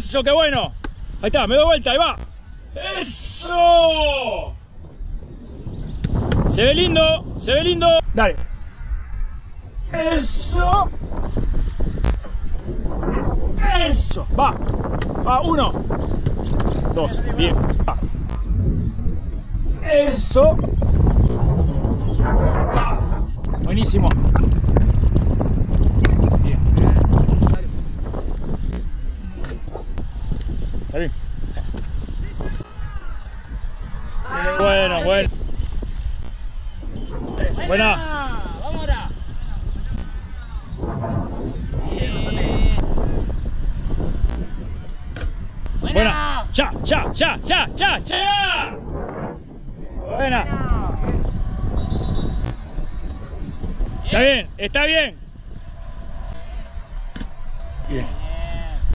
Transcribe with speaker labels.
Speaker 1: Eso, qué bueno. Ahí está, me doy vuelta, ahí va. Eso. Se ve lindo, se ve lindo. Dale. Eso. Eso. Va. Va, uno. Dos. Bien. Va. Eso. Va. Buenísimo. Está bien. Bueno, bueno. Buena.
Speaker 2: Vamos ahora.
Speaker 1: Buena. Ya, ya, ya, ya, ya, ya. Buena. Está bien, está bien. Bien.